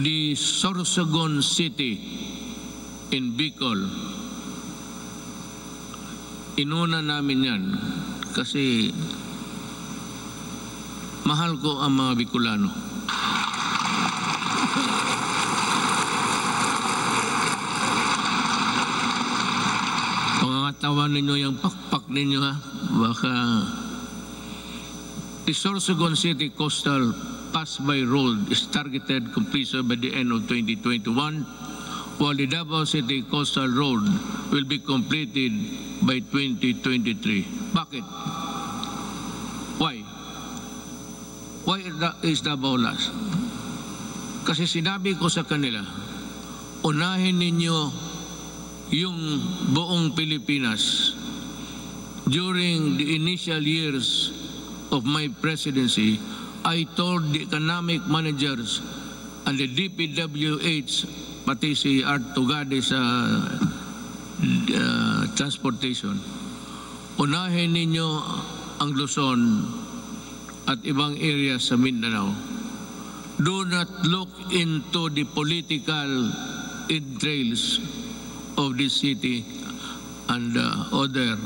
the Sorsogon City in Bicol. Inuna namin yan kasi mahal ko ang mga Bicolano. Pangangatawan ninyo yung pakpak ninyo ha. Baka the Sorsogon City Coastal Pass-by Road is targeted completion by the end of 2021 while the Davao City Coastal Road will be completed by 2023. Bakit? Why? Why is Davao last? Kasi sinabi ko sa kanila, unahin ninyo yung buong Pilipinas during the initial years of my presidency, I told the economic managers and the DPWH, pati si Art Tugade sa uh, transportation, unahin ninyo ang Luzon at ibang areas sa Mindanao. Do not look into the political entrails of this city and uh, other